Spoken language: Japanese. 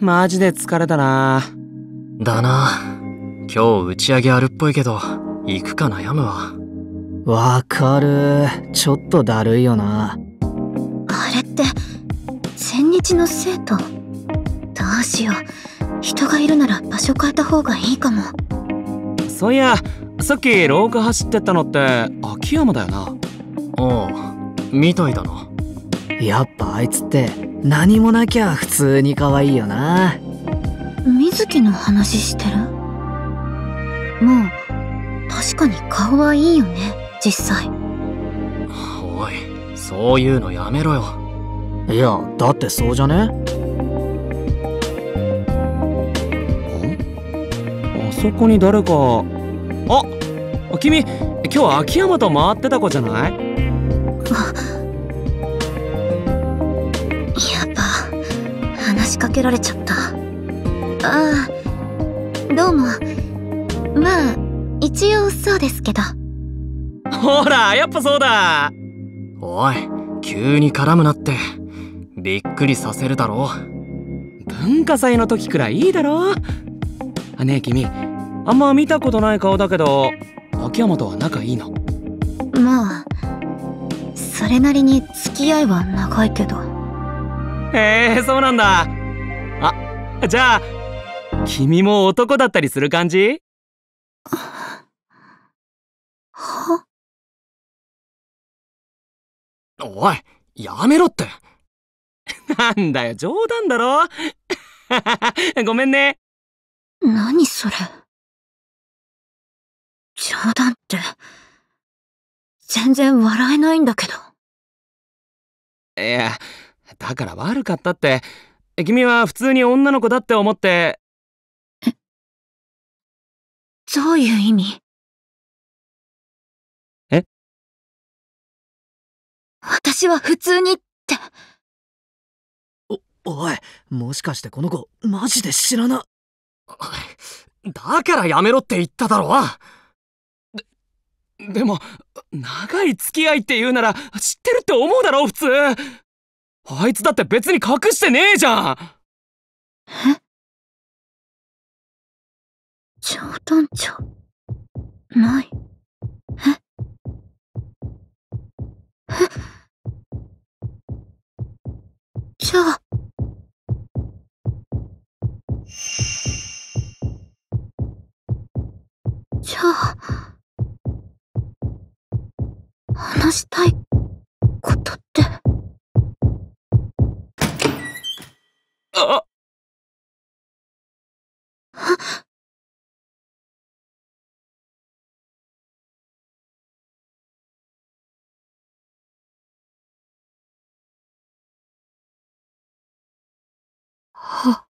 マジで疲れたな。だな。今日打ち上げあるっぽいけど行くか悩むわ。わかる。ちょっとだるいよな。あれって千日の生徒？どうしよう。人がいるなら場所変えた方がいいかも。そういやさっき廊下走ってったのって秋山だよな。ああみたいだなやっぱあいつって何もなきゃ普通に可愛いよな。水木の話してる？まあ確かに顔はいいよね実際。おいそういうのやめろよ。いやだってそうじゃね？あそこに誰かあ君今日秋山と回ってた子じゃない？や しかけられちゃった。ああどうも。まあ一応そうですけど。ほらやっぱそうだ。おい急に絡むなって。びっくりさせるだろ文化祭の時くらいいいだろ。あねえ君あんま見たことない顔だけど秋山とは仲いいの？まあそれなりに付き合いは長いけど。へえそうなんだ。あ じゃあ君も男だったりする感じ？は？おいやめろって。なんだよ冗談だろ？ごめんね。何それ？冗談って全然笑えないんだけど。いやだから悪かったって君は普通に女の子だって思って。どういう意味？え？私は普通にって。おいもしかしてこの子マジで知らな。だからやめろって言っただろ。でも長い付き合いって言うなら知ってるって思うだろ普通あいつだって別に隠してねえじゃん。え？冗談じゃない。え？え？じゃあ。じゃあ。話したいことって。あは